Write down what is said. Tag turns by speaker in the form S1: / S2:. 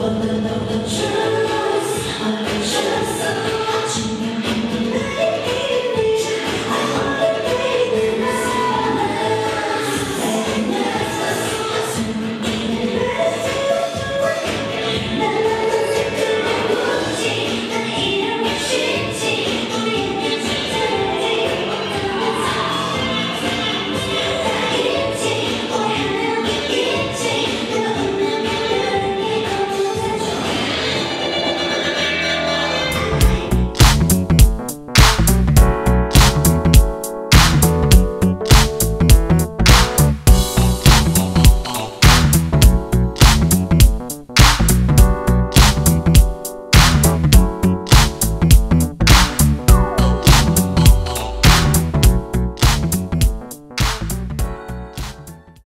S1: 건너